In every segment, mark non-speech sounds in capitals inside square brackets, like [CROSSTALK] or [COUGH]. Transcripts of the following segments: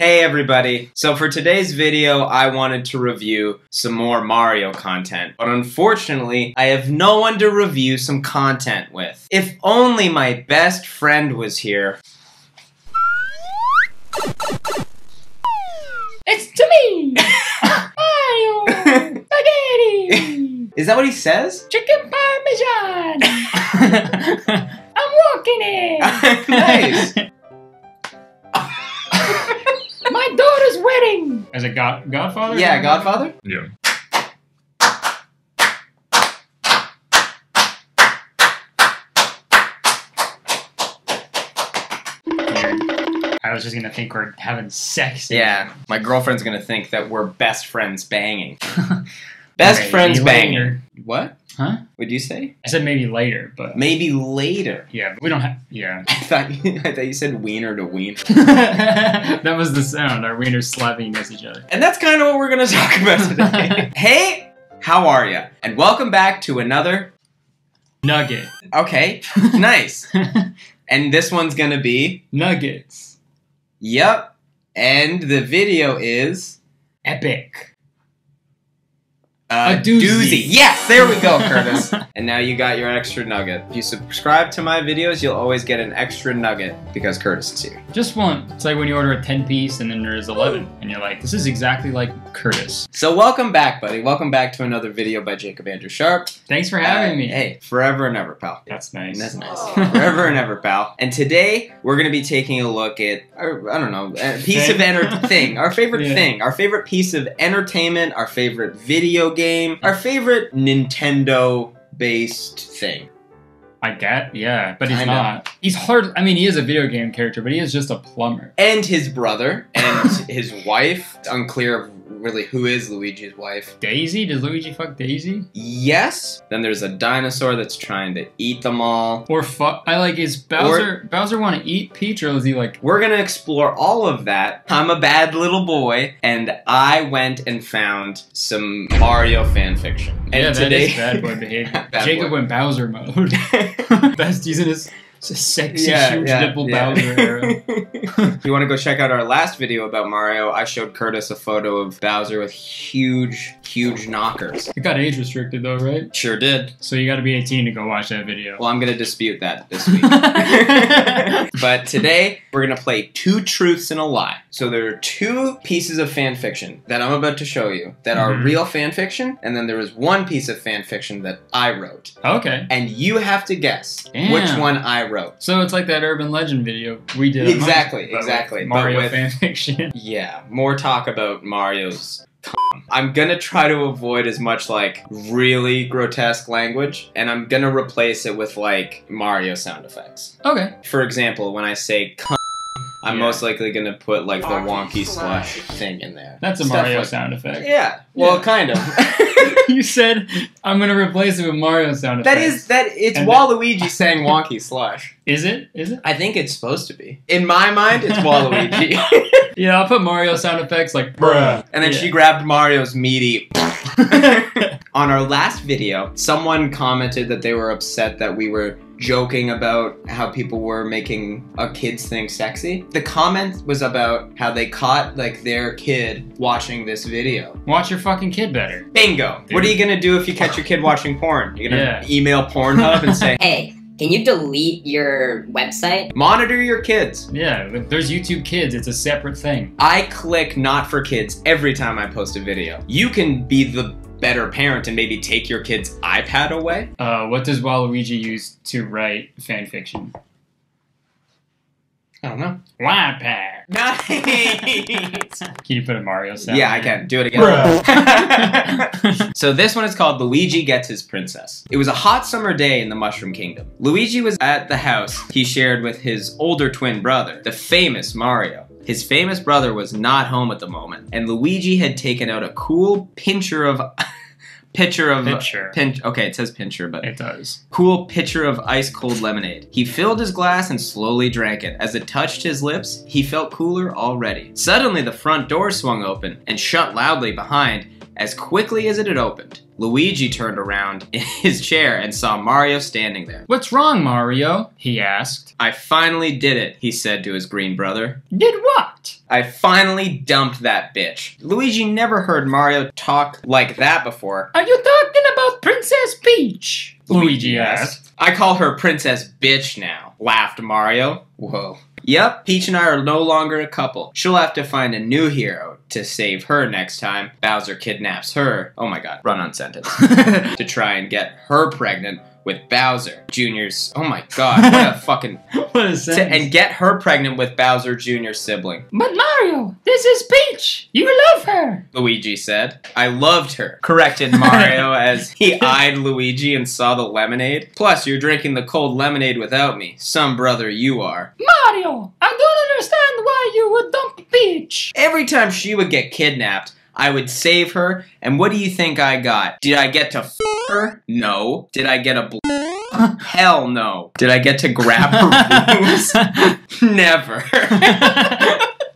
Hey everybody! So for today's video, I wanted to review some more Mario content, but unfortunately, I have no one to review some content with. If only my best friend was here. It's to me! [LAUGHS] Mario! Spaghetti! Is that what he says? Chicken Parmesan! [LAUGHS] I'm walking it! [LAUGHS] nice! My daughter's wedding! As a god Godfather? Yeah, Godfather? Yeah. I was just gonna think we're having sex. Yeah, my girlfriend's gonna think that we're best friends banging. [LAUGHS] Best Maybe friends banging. later. What? Huh? Would you say? I said maybe later, but Maybe later. yeah, but we don't have. Yeah, [LAUGHS] I thought I thought you said wiener to wiener. [LAUGHS] that was the sound. Our wieners slapping against each other. And that's kind of what we're going to talk about [LAUGHS] today. hey, how are you? And welcome back to another. Nugget. Okay, nice. And this one's going to be. Nuggets. Yep. And the video is. Epic. Uh, A doozy. Yes, there we go, Kurtis. [LAUGHS] and now you got your extra nugget. If you subscribe to my videos, you'll always get an extra nugget because Kurtis is here. Just one. It's like when you order a 10 piece and then there's 11, and you're like, this is exactly like Kurtis. So welcome back, buddy. Welcome back to another video by Jacob Andrew Sharpe. Thanks for having Uh, me. Hey, forever and ever, pal. That's nice. That's nice. Aw. Forever and ever, pal. And today we're gonna be taking a look at, our, I don't know, a piece of Thing? enter thing, our favorite [LAUGHS] Yeah. thing, our favorite piece of entertainment, our favorite video game, our favorite Nintendo-based thing. I get, yeah, but he's not. He's hard. I mean, he is a video game character, but he is just a plumber. And his brother and [LAUGHS] his wife. It's unclear of really who is Luigi's wife. Daisy? Does Luigi fuck Daisy? Yes. Then there's a dinosaur that's trying to eat them all. Or fuck? I like. Is Bowser Bowser want to eat Peach, or is he like? We're gonna explore all of that. I'm a bad little boy, and I went and found some Mario fan fiction. And yeah, that today, is bad boy behavior. [LAUGHS] Bad Jacob boy. went Bowser mode. [LAUGHS] [LAUGHS] Best using his sexy huge nipple Bowser era. if you want to go check out our last video about Mario, I showed Kurtis a photo of Bowser with huge, huge knockers. It got age restricted though, right? Sure did. So you got to be 18 to go watch that video. Well, I'm gonna dispute that this week. [LAUGHS] but today we're gonna play two truths and a lie. So there are two pieces of fan fiction that I'm about to show you that are Mhm. real fan fiction, and then there is one piece of fan fiction that I wrote, okay. and you have to guess Damn. which one I wrote. So it's like that urban legend video we did. Exactly, exactly, Mario with- fan [LAUGHS] fiction. Yeah, more talk about Mario's. I'm gonna try to avoid as much like really grotesque language, and I'm gonna replace it with like Mario sound effects. Okay. For example, when I say cum, I'm Yeah. most likely gonna put like the Wonky wonky slash. slash thing in there. That's a Stuff Mario like- sound effect. Yeah, well, Yeah. kind of. [LAUGHS] [LAUGHS] you said I'm gonna replace it with Mario sound that effects. is that. It's And Waluigi [LAUGHS] saying wonky slash. Is it? Is it? I think it's supposed to be. In my mind, it's Waluigi. Yeah, I'll put Mario sound effects like bruh. and then Yeah. she grabbed Mario's meaty. On our last video, someone commented that they were upset that we were joking about how people were making a kids thing sexy. The comment was about how they caught like their kid watching this video. Watch your fucking kid better. Bingo. What are you gonna do if you catch your kid [LAUGHS] watching porn? You're gonna Yeah. email Pornhub and say, [LAUGHS] Hey, can you delete your website? "Monitor your kids." Yeah, there's YouTube Kids. It's a separate thing. I click not for kids every time I post a video. You can be the better parent and maybe take your kid's iPad away. Uh, what does Waluigi use to write fan fiction? I don't know. Wattpad. Nice. [LAUGHS] Can you put a Mario sound? yeah, I can. Do it again. [LAUGHS] So this one is called Luigi Gets His Princess. It was a hot summer day in the Mushroom Kingdom. Luigi was at the house he shared with his older twin brother, the famous Mario. His famous brother was not home at the moment, and Luigi had taken out a cool pincher of pitcher of Pitcher. Pinch, okay, it says pincher, but It does. cool pitcher of ice cold lemonade. He filled his glass and slowly drank it. As it touched his lips, he felt cooler already. Suddenly, the front door swung open and shut loudly behind as quickly as it had opened. Luigi turned around in his chair and saw Mario standing there. What's wrong, Mario? he asked. I finally did it, he said to his green brother. Did what? I finally dumped that bitch. Luigi never heard Mario talk like that before. Are you talking about Princess Peach? Luigi asked. I call her Princess Bitch now, laughed Mario. Whoa. Yep, Peach and I are no longer a couple. She'll have to find a new hero to save her next time Bowser kidnaps her. Oh my god, run on sentence. [LAUGHS] to try and get her pregnant with Bowser Jr.'s. Oh my god, what a [LAUGHS] fucking. what is that? To, and get her pregnant with Bowser Jr.'s sibling. But Mario, this is Peach. You love her. Luigi said. I loved her, corrected [LAUGHS] Mario as he eyed Luigi and saw the lemonade. Plus, you're drinking the cold lemonade without me. Some brother you are. Mario, I don't understand why you would dump Peach. Every time she would get kidnapped, I would save her, and what do you think I got? Did I get to f her? No. Did I get a bl- [LAUGHS] Hell no. Did I get to grab her boobs? [LAUGHS] [LAUGHS] Never.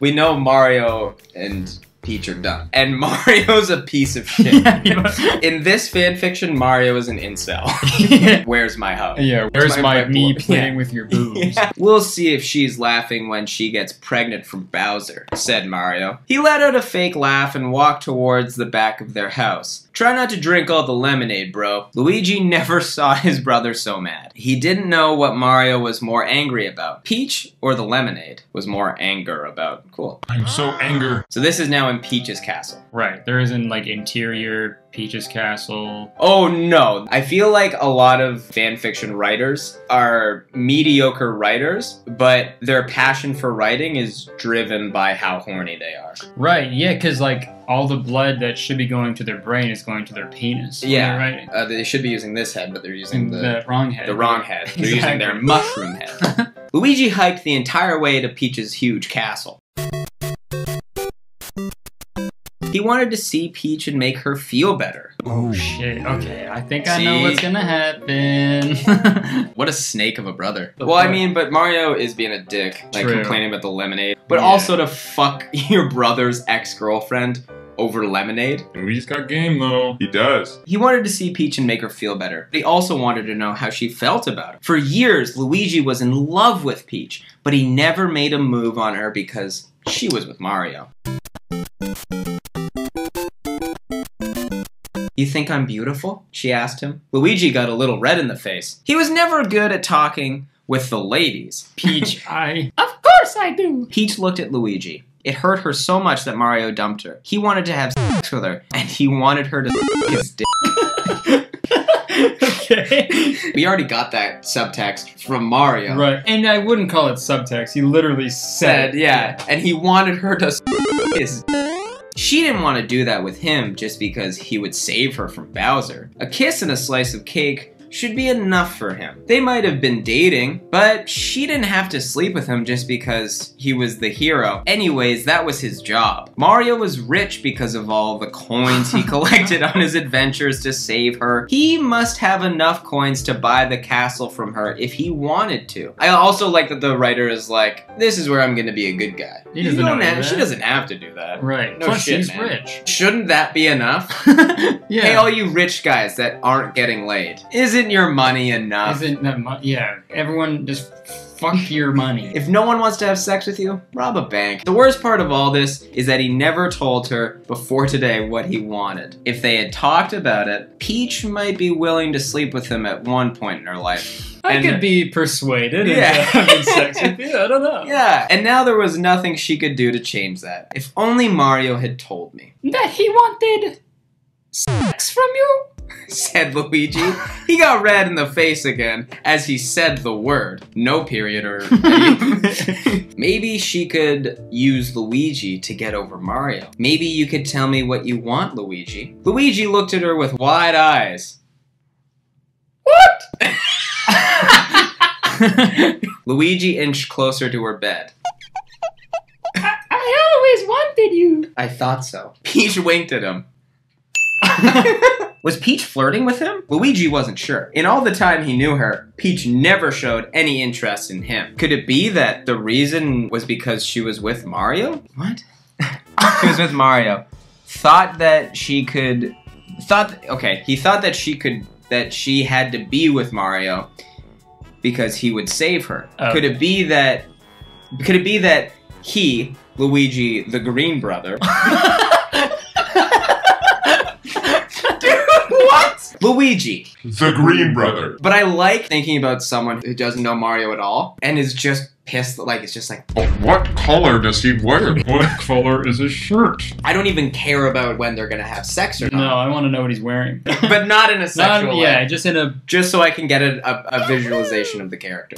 we know Mario and Peach are done. And [LAUGHS] Mario's a piece of shit. [LAUGHS] In this fanfiction, Mario is an incel. [LAUGHS] Where's my hug? Yeah, where's my- my, my me playing yeah. with your boobs? Yeah. We'll see if she's laughing when she gets pregnant from Bowser, said Mario. He let out a fake laugh and walked towards the back of their house. Try not to drink all the lemonade, bro. Luigi never saw his brother so mad. He didn't know what Mario was more angry about. Peach or the lemonade was more anger about. Cool. I'm so anger. So this is now in Peach's castle. right, there isn't like interior Peach's castle. Oh no. I feel like a lot of fanfiction writers are mediocre writers, but their passion for writing is driven by how horny they are. Right, yeah, because like all the blood that should be going to their brain is going to their penis. Yeah. they're. Uh, they should be using this head, but they're using The, the, wrong head. the wrong head. They're using their mushroom head. [LAUGHS] Luigi hiked the entire way to Peach's huge castle. He wanted to see Peach and make her feel better. Oh shit. Okay, I think I know what's gonna happen. [LAUGHS] What a snake of a brother. The Well, I mean, but Mario is being a dick, like True. complaining about the lemonade. But Yeah. also to fuck [LAUGHS] your brother's ex girlfriend over lemonade. Luigi's got game though. He does. He wanted to see Peach and make her feel better. But he also wanted to know how she felt about it. For years, Luigi was in love with Peach, but he never made a move on her because she was with Mario. You think I'm beautiful? She asked him. Luigi got a little red in the face. He was never good at talking with the ladies. Peach, [LAUGHS] I. Of course I do. Peach looked at Luigi. It hurt her so much that Mario dumped her. He wanted to have sex with her, and he wanted her to suck his dick. [LAUGHS] okay. We already got that subtext from Mario. Right, and I wouldn't call it subtext. He literally Said, said, yeah, and he wanted her to suck his She didn't want to do that with him just because he would save her from Bowser. A kiss and a slice of cake should be enough for him. They might have been dating, but she didn't have to sleep with him just because he was the hero. Anyways, that was his job. Mario was rich because of all the coins he [LAUGHS] collected on his adventures to save her. He must have enough coins to buy the castle from her if he wanted to. I also like that the writer is like, this is where I'm gonna be a good guy. He doesn't don't know have- She doesn't have to do that. Right. No Plus, shit, she's man. rich. Shouldn't that be enough? [LAUGHS] yeah. Hey, all you rich guys that aren't getting laid. Isn't your money enough? Isn't that mu- Yeah. Everyone just fuck your money. If no one wants to have sex with you, rob a bank. The worst part of all this is that he never told her before today what he wanted. If they had talked about it, Peach might be willing to sleep with him at one point in her life. I And- could be persuaded into Yeah. having sex with you. I don't know. Yeah, and now there was nothing she could do to change that. If only Mario had told me, That he wanted sex from you? [LAUGHS] said Luigi. He got red in the face again as he said the word. No period or. [LAUGHS] Maybe she could use Luigi to get over Mario. Maybe you could tell me what you want, Luigi. Luigi looked at her with wide eyes. What? [LAUGHS] Luigi inched closer to her bed. I, I always wanted you. I thought so. Peach winked at him. Was Peach flirting with him? Luigi wasn't sure. In all the time he knew her, Peach never showed any interest in him. Could it be that the reason was because she was with Mario? What? [LAUGHS] she was with Mario. thought that she could thought okay, he thought that she could that she had to be with Mario because he would save her. Oh. Could it be that could it be that he, Luigi the Green Brother, [LAUGHS] what? Luigi. The Green Brother. But I like thinking about someone who doesn't know Mario at all and is just pissed. Like it's just like Oh, what color does he wear? What color is his shirt? I don't even care about when they're gonna have sex or not. No. I want to know what he's wearing. but not in a [LAUGHS] Not, sexual way. yeah, just in a. Just so I can get a, a, a visualization of the character.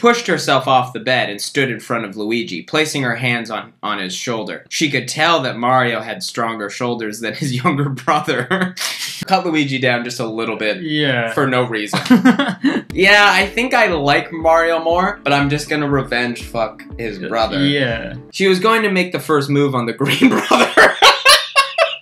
Pushed herself off the bed and stood in front of Luigi, placing her hands on, on his shoulder. She could tell that Mario had stronger shoulders than his [LAUGHS] younger brother. [LAUGHS] Cut Luigi down just a little bit Yeah. for no reason. [LAUGHS] Yeah, I think I like Mario more, but I'm just gonna revenge fuck his brother. Yeah. She was going to make the first move on the Green Brother.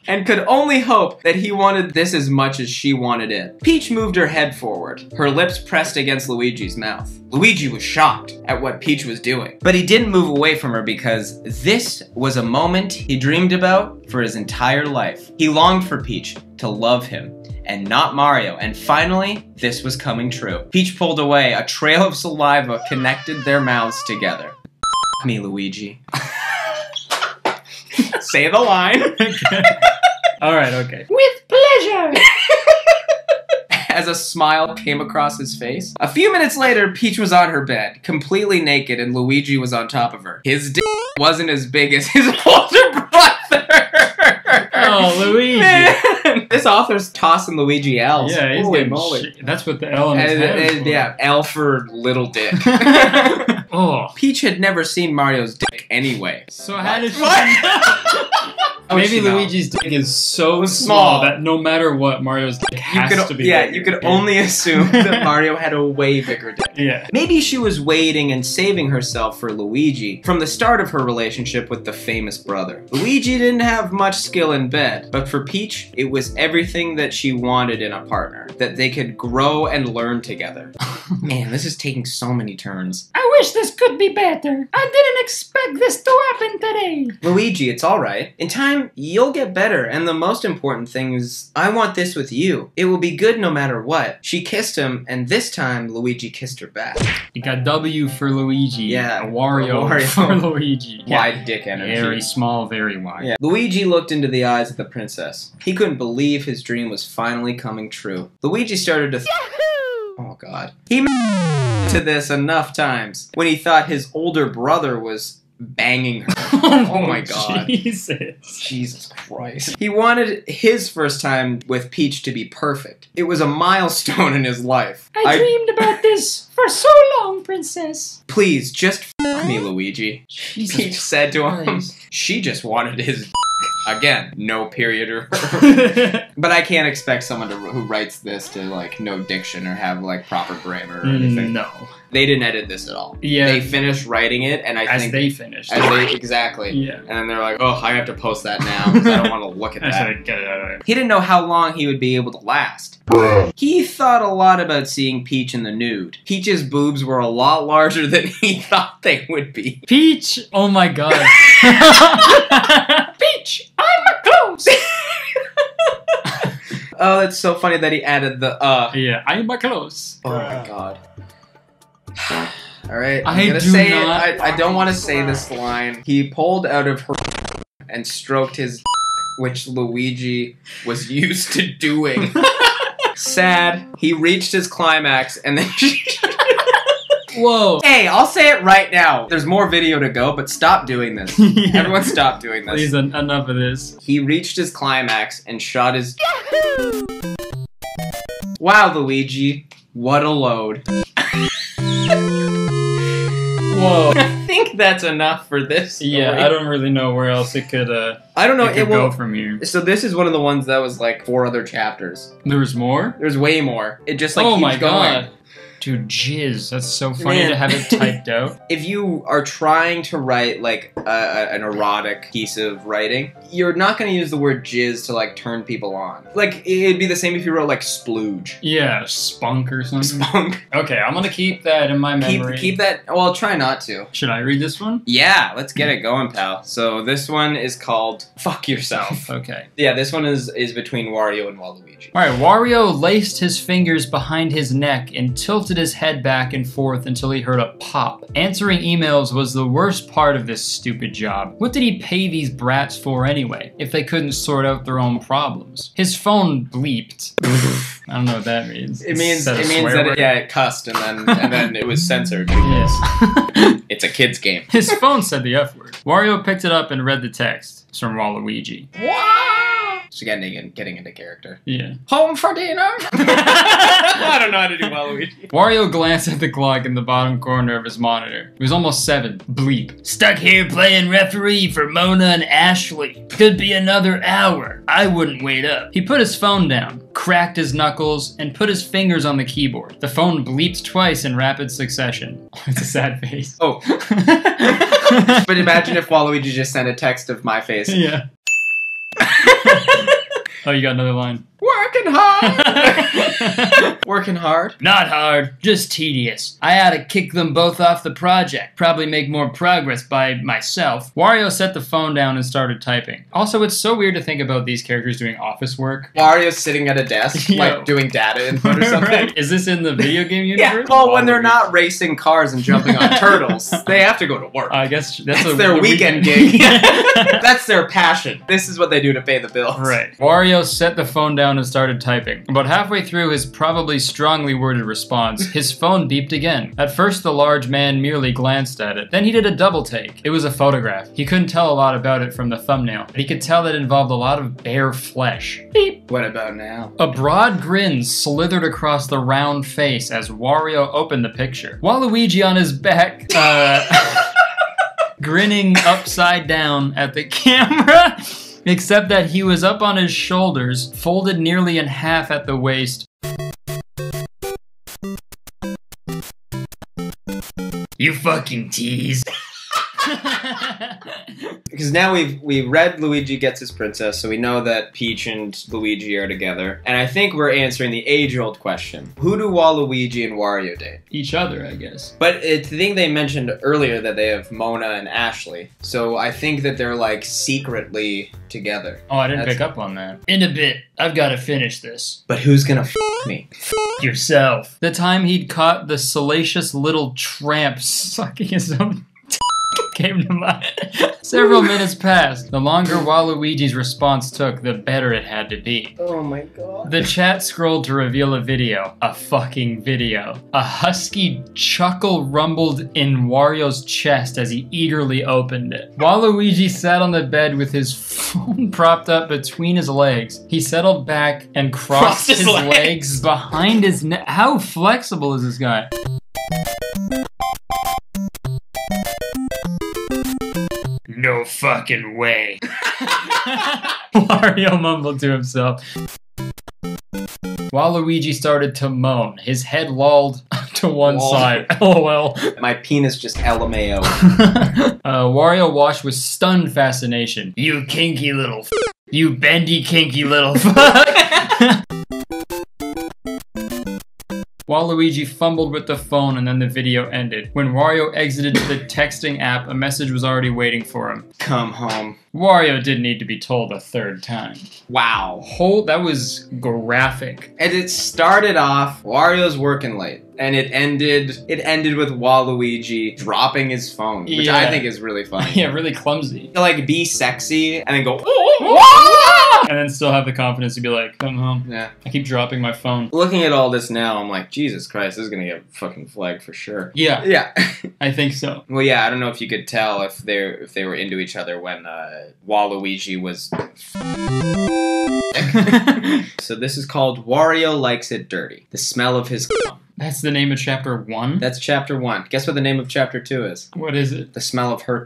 And could only hope that he wanted this as much as she wanted it. Peach moved her head forward, her lips pressed against Luigi's mouth. Luigi was shocked at what Peach was doing, but he didn't move away from her because this was a moment he dreamed about for his entire life. He longed for Peach to love him and not Mario. And finally, this was coming true. Peach pulled away. A trail of saliva connected their mouths together. me, Luigi. [LAUGHS] Say the line. [LAUGHS] All right. Okay. [LAUGHS] With pleasure. As a smile came across his face. A few minutes later, Peach was on her bed, completely naked, and Luigi was on top of her. His dick wasn't as big as his [LAUGHS] older brother. Oh, Luigi. Man, this author's tossing Luigi L's. Yeah, he's Holy getting moly. shit. That's what the L in his And- head is and- for. yeah, L for little dick. [LAUGHS] Oh. Peach had never seen Mario's dick anyway. So how did she? What? How would Maybe she know? Luigi's dick is so Small. small that no matter what, Mario's dick You has could, to be. yeah, bigger. you could only assume that [LAUGHS] Mario had a way bigger dick. Yeah. Maybe she was waiting and saving herself for Luigi from the start of her relationship with the famous brother. Luigi didn't have much skill in bed, but for Peach, it was everything that she wanted in a partner that they could grow and learn together. [LAUGHS] Man, this is taking so many turns. I wish this could be better. I didn't expect this to happen today. Luigi, it's alright. In time, you'll get better, and the most important thing is, I want this with you. It will be good no matter what. She kissed him, and this time, Luigi kissed her back. You got W for Luigi. Yeah, A Wario, Wario. for Luigi. [LAUGHS] Wide dick energy. Very small, very wide. Yeah. Luigi looked into the eyes of the princess. He couldn't believe his dream was finally coming true. Luigi started to. Th- oh God. He to this enough times when he thought his older brother was banging her. [LAUGHS] Oh, oh my God. Jesus. Jesus Christ. He wanted his first time with Peach to be perfect. It was a milestone in his life. I dreamed about this for so long, princess. please just f- me, Luigi. Jesus Peach said to him. She just wanted his [LAUGHS] again, no period or [LAUGHS] But I can't expect someone to, who writes this to like know diction or have like proper grammar or mm, anything. no. They didn't edit this at all. Yeah. They finished writing it, and I as think they finished. as they exactly. yeah. And then they're like, "Oh, I have to post that now because I don't want to [LAUGHS] look at I that." said, get it out of there. He didn't know how long he would be able to last. He thought a lot about seeing Peach in the nude. Peach's boobs were a lot larger than [LAUGHS] he thought they would be. Peach! Oh my god. [LAUGHS] Peach! I'm a close! Oh, it's so funny that he added the uh. yeah, I'm a close. Oh my god. [SIGHS] All right, I I'm gonna do say not- it. I, I don't want to say this line. He pulled out of her and stroked his, [LAUGHS] which Luigi was [LAUGHS] used to doing. [LAUGHS] Sad. He reached his climax and then. Whoa. hey, I'll say it right now. There's more video to go, but stop doing this. Everyone, stop doing this. Please, en- enough of this. He reached his climax and shot his. Wow, Luigi, what a load. Whoa. [LAUGHS] I think that's enough for this. Story. Yeah, I don't really know where else it could uh I don't know. it It, could go from here. So this is one of the ones that was like four other chapters. There was more? There's way more. It just like oh keeps my going. god. Dude, jizz. That's so funny Man. to have it [LAUGHS] typed out. If you are trying to write like a, a- an erotic piece of writing, you're not going to use the word jizz to like turn people on. Like it'd be the same if you wrote like splooge. Yeah, spunk or something. Spunk. Okay, I'm gonna keep that in my Keep memory. keep that. Well, try not to. Should I read this one? Yeah, let's get it going, pal. So this one is called "Fuck Yourself." [LAUGHS] Okay. yeah, this one is is between Wario and Waluigi. All right, Wario laced his fingers behind his neck and tilted his head back and forth until he heard a pop. Answering emails was the worst part of this stupid job. What did he pay these brats for anyway, if they couldn't sort out their own problems? His phone bleeped. [LAUGHS] I don't know what that means. It means Is that a it means that it, yeah, it cussed and then and then it was censored. [LAUGHS] Yes. [LAUGHS] It's a kids game. His phone said the F word. Wario picked it up and read the text. It's from Waluigi. Just getting in, getting into character. Yeah. Home for dinner. [LAUGHS] [LAUGHS] I don't know how to do Waluigi. Wario glanced at the clock in the bottom corner of his monitor. It was almost seven. Bleep. Stuck here playing referee for Mona and Ashley. Could be another hour. I wouldn't wait up. He put his phone down, cracked his knuckles, and put his fingers on the keyboard. The phone bleeped twice in rapid succession. [LAUGHS] it's a sad face. Oh, but imagine if Waluigi just sent a text of my face. yeah. Oh, you got another line. Working hard. [LAUGHS] Working hard. Not hard, just tedious. I had to kick them both off the project. Probably make more progress by myself. Wario set the phone down and started typing. Also, it's so weird to think about these characters doing office work. Wario's sitting at a desk, [LAUGHS] like doing data [LAUGHS] input or something. Right? Is this in the video game Yeah. universe? Well, when they're not racing cars and jumping on [LAUGHS] turtles, they have to go to work. I guess that's, That's a, their a weekend gig. That's their passion. This is what they do to pay the bills. Right. Wario set the phone down and started typing. About halfway through his probably strongly worded response, his phone beeped again. At first, the large man merely glanced at it. Then he did a double take. It was a photograph. He couldn't tell a lot about it from the thumbnail, but he could tell that it involved a lot of bare flesh. Beep. What about now? A broad grin slithered across the round face as Wario opened the picture. Waluigi on his back, uh, [LAUGHS] grinning upside down at the [LAUGHS] camera, except that he was up on his shoulders, folded nearly in half at the waist. You fucking tease. [LAUGHS] Because now we've we read Luigi gets his princess, so we know that Peach and Luigi are together. And I think we're answering the age-old question: Who do Waluigi and Wario date? Each other, I guess. But it's the thing they mentioned earlier that they have Mona and Ashley, so I think that they're like secretly together. Oh, I didn't That's- pick up on that. In a bit, I've got to finish this. But who's gonna f me? F yourself. The time he'd caught the salacious little tramp [LAUGHS] sucking his own came to mind. [LAUGHS] Several minutes passed. The longer Waluigi's response took, the better it had to be. Oh my god. The chat scrolled to reveal a video. A fucking video. A husky chuckle rumbled in Wario's chest as he eagerly opened it. Waluigi sat on the bed with his phone [LAUGHS] propped up between his legs. He settled back and crossed, Crossed his his, legs. legs. behind his neck. How flexible is this guy? Fucking way. [LAUGHS] Wario mumbled to himself. Waluigi started to moan. His head lolled [LAUGHS] to one Lolled. side. [LAUGHS] LOL. My penis just LMAO. uh, Wario watched with stunned fascination. You kinky little f- You bendy kinky little fuck. Waluigi fumbled with the phone and then the video ended. When Wario exited the texting app, a message was already waiting for him. Come home. Wario did need to be told a third time. Wow. Whole that was graphic. And it started off Wario's working late, and it ended it ended with Waluigi dropping his phone, which I think is really [LAUGHS] funny. yeah, really clumsy. To, like be sexy and then go. [LAUGHS] And then still have the confidence to be like, come home. Yeah. I keep dropping my phone. Looking at all this now, I'm like, Jesus Christ, this is gonna get fucking flagged for sure. Yeah, Yeah. [LAUGHS] I think so. well, yeah. I don't know if you could tell if they if they were into each other when uh, Waluigi was. [LAUGHS] so this is called Wario likes it dirty. The smell of his. That's the name of chapter one. That's chapter one. Guess what the name of chapter two is? What is it? The smell of her.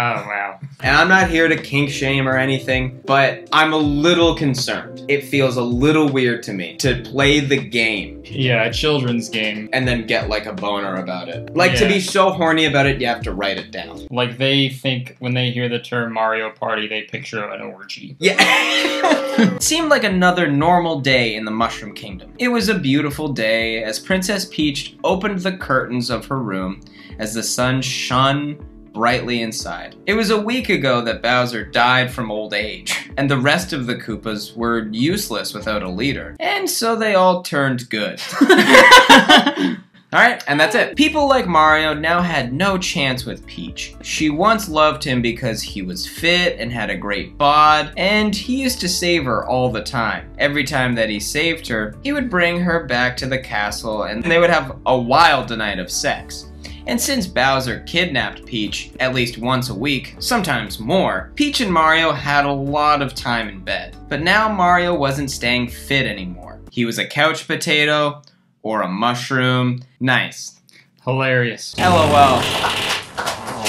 Oh wow. And I'm not here to kink shame or anything, but I'm a little concerned. It feels a little weird to me to play the game Yeah, a children's game. and then get like a boner about it. Like to be so horny about it, you have to write it down. Like they think when they hear the term Mario Party, they picture an orgy. Yeah. [LAUGHS] Seemed like another normal day in the Mushroom Kingdom. It was a beautiful day as Princess Peach opened the curtains of her room as the sun shone brightly inside. It was a week ago that Bowser died from old age, and the rest of the Koopas were useless without a leader, and so they all turned good. [LAUGHS] Alright, and that's it. People like Mario now had no chance with Peach. She once loved him because he was fit and had a great bod, and he used to save her all the time. Every time that he saved her, he would bring her back to the castle and they would have a wild night of sex. And since Bowser kidnapped Peach at least once a week, sometimes more, Peach and Mario had a lot of time in bed. But now Mario wasn't staying fit anymore. He was a couch potato or a mushroom. Nice. Hilarious. LOL.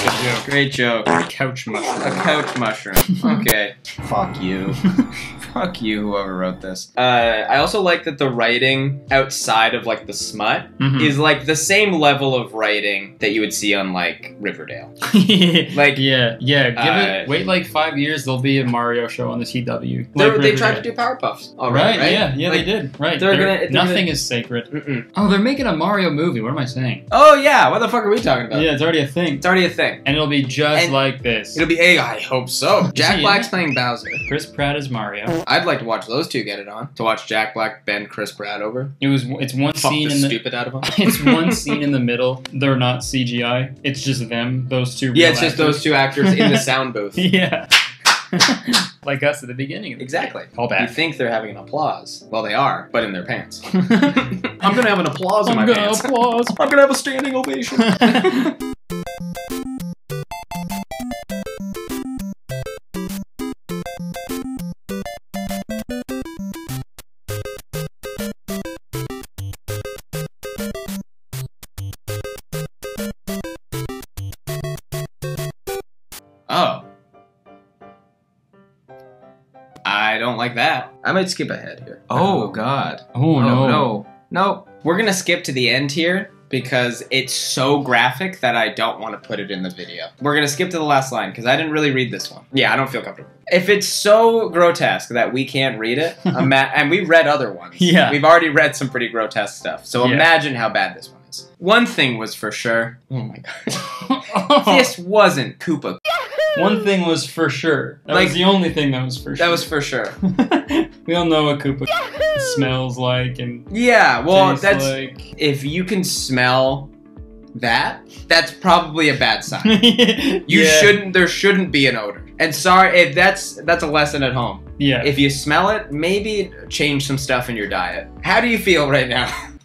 Good joke. Great joke. Couch A mushroom. couch mushroom. [LAUGHS] Okay. Fuck you. [LAUGHS] Fuck you, whoever wrote this. Uh, I also like that the writing outside of like the smut Mhm. is like the same level of writing that you would see on like Riverdale. [LAUGHS] Like- yeah, yeah. Give Uh, it. Wait like five years. There'll be a Mario show on the CW. They, Like they tried to do Powerpuffs. Right, already, right? Yeah, yeah, Like- they did. Right. they're They're- gonna- they're nothing gonna- is sacred. Mm-mm. Oh, they're making a Mario movie. What am I saying? Oh yeah, what the fuck are we talking about? Yeah, it's already a thing, It's already a thing. And it'll be just And- like this. It'll be a. I hope so. Jack Black's playing Bowser. Chris Pratt is Mario. I'd like to watch those two get it on. To watch Jack Black bend Chris Pratt over. It was. It's one Fuck scene the in the. stupid out of [LAUGHS] him. It's one [LAUGHS] scene in the middle. They're not CGI. It's just them, those two. Yeah, it's just actors. those two actors in the [LAUGHS] sound booth. Yeah. like us at the beginning. Of the Exactly. Call You think they're having an applause. Well, they are, but in their pants. I'm gonna have an applause in I'm my gonna pants. applause. I'm gonna have a standing ovation. Oh. I don't like that. I might skip ahead here. Oh god. Oh, oh, no. no. No. We're gonna skip to the end here because it's so graphic that I don't want to put it in the video. We're gonna skip to the last line because I didn't really read this one. Yeah, I don't feel comfortable. If it's so grotesque that we can't read it, [LAUGHS] ima- and we read other ones. Yeah. We've already read some pretty grotesque stuff. So Yeah. imagine how bad this one is. One thing was for sure. Oh my god. Oh. [LAUGHS] this wasn't Koopa. One thing was for sure. That Like- was the only thing that was for sure. That was for sure. [LAUGHS] we all know what Koopa smells like and Yeah, well, that's like. if you can smell that, that's probably a bad sign. [LAUGHS] You Yeah. shouldn't. There shouldn't be an odor. And sorry, if that's that's a lesson at home. Yeah. If you smell it, maybe change some stuff in your diet. How do you feel right now? [LAUGHS]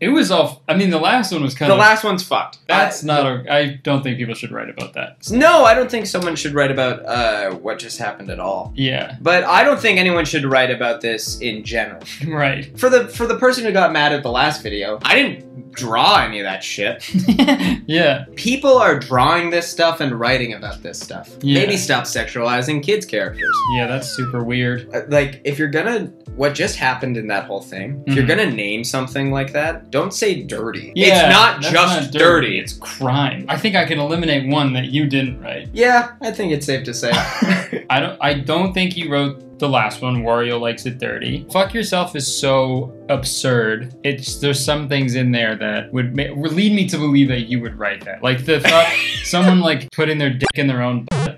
it was all. I mean, the last one was kind the of. The last one's fucked. That's I- not a. I don't think people should write about that. No, I don't think someone should write about uh, what just happened at all. Yeah. But I don't think anyone should write about this in general. [LAUGHS] Right. For the for the person who got mad at the last video, I didn't draw any of that shit. [LAUGHS] yeah. People are drawing this stuff and writing about this stuff. Yeah. Maybe stop sexualizing kids' characters. Yeah. That's super weird. Uh, like if you're gonna what just happened in that whole thing if you're Mhm. gonna name something like that don't say dirty Yeah. it's not just not dirty. It's crime. I think I can eliminate one that you didn't write. yeah i think it's safe to say [LAUGHS] [LAUGHS] I don't. I don't think you wrote the last one. Wario likes it dirty. Fuck yourself is so absurd. It's there's some things in there that would, ma- would lead me to believe that you would write that. Like the thought [LAUGHS] someone like putting their dick in their own butt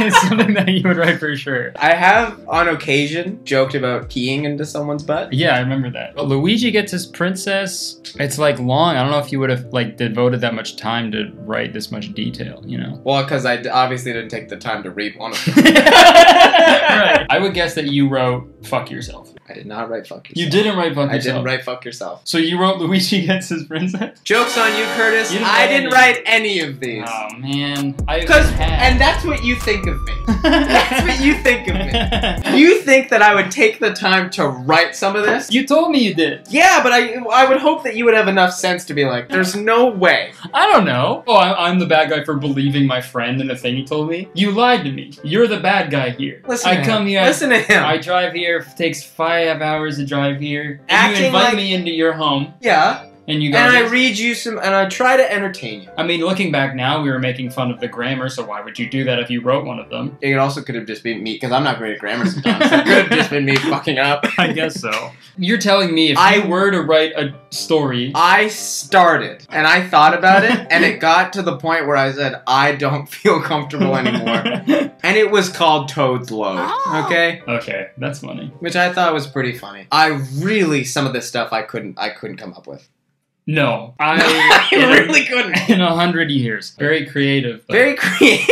is [LAUGHS] something, that you would write for sure. i have on occasion joked about peeing into someone's butt Yeah, I remember that. But Luigi gets his princess. It's like long. I don't know if you would have like devoted that much time to write this much detail. You know. well because i d- obviously didn't take the time to read one of them [LAUGHS] right. I would guess that you wrote "fuck yourself." i did not write fuck yourself You didn't write "fuck i yourself." didn't write fuck yourself So you wrote Luigi [LAUGHS] gets his princess? jokes on you kurtis You didn't i didn't any. write any of these Oh man, I because and that's what you think of me. [LAUGHS] That's what you think of me. [LAUGHS] You think that I would take the time to write some of this? You told me you did. Yeah, but I I would hope that you would have enough sense to be like, there's no way. I don't know. Oh, I, I'm the bad guy for believing my friend and the thing he told me. You lied to me. You're the bad guy here. Listen, I to come him. here. Listen to him. I drive here. It takes five hours to drive here. And Acting you invite like- me into your home, yeah, and you go. and I read you some, and I try to entertain you. I mean, looking back now, we were making fun of the grammar, so why would you do that if you wrote one of them? It also could have just been me because I'm not great at grammar sometimes. it could have just been me fucking up. [LAUGHS] I guess so. You're telling me if I- you were to write a story, I started and I thought about it, and it got to the point where I said, I don't [LAUGHS] feel comfortable anymore. [LAUGHS] and it was called Toad's Load, oh. okay? okay, that's funny. Which I thought was pretty funny. I really, some of this stuff I couldn't, I couldn't come up with. No, I, [LAUGHS] I really couldn't. in a hundred years. Very creative. but- Very creative.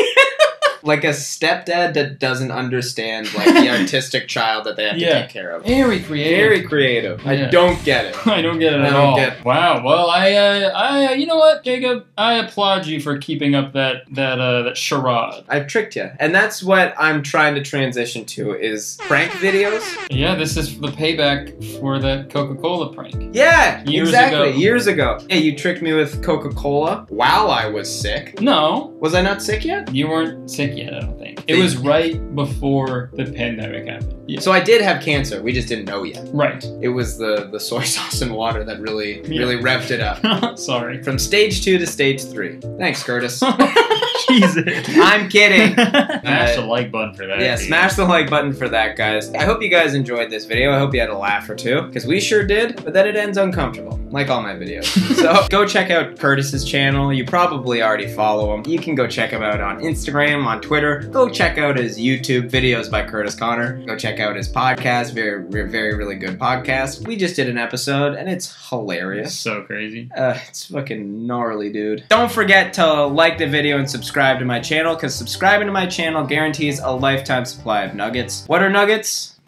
Like a stepdad that doesn't understand like the [LAUGHS] artistic child that they have to take care of. very creative. Very creative. I don't get it. [LAUGHS] I don't get it I at don't all. get- Wow. Well, I, uh, I, uh, you know what, Jacob? I applaud you for keeping up that that uh, that charade. I've tricked you, and that's what I'm trying to transition to is prank videos. Yeah, this is the payback for the Coca-Cola prank. Yeah, Years exactly. ago. Years ago. Hey, you tricked me with Coca-Cola while I was sick. No, Was I not sick yet? you weren't sick yet. I don't think it was right before the pandemic happened. Yeah. So I did have cancer. We just didn't know yet. Right. It was the the soy [LAUGHS] sauce and water that really Yeah. really revved it up. [LAUGHS] Sorry. From stage two to stage three. Thanks, Kurtis. [LAUGHS] Jesus. I'm kidding. [LAUGHS] Smash the like button for that. Yeah, dude. smash the like button for that, guys. I hope you guys enjoyed this video. I hope you had a laugh or two, because we sure did, but then it ends uncomfortable, like all my videos. [LAUGHS] so go check out Kurtis's channel. You probably already follow him. You can go check him out on Instagram, on Twitter. Go check out his YouTube videos by Kurtis Conner. Go check out his podcast. Very, very, very really good podcast. We just did an episode, and it's It's hilarious. so crazy. Uh, it's fucking gnarly, dude. Don't forget to like the video and subscribe to my channel, because subscribing to my channel guarantees a lifetime supply of nuggets. What are nuggets?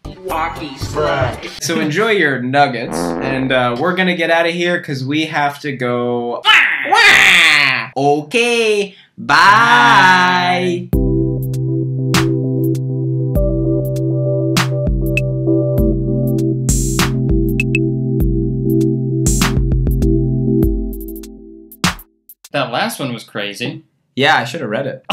So enjoy your nuggets, and uh, we're gonna get out of here because we have to go. Wah! Okay, bye. That last one was crazy. Yeah, I should have read it. [LAUGHS]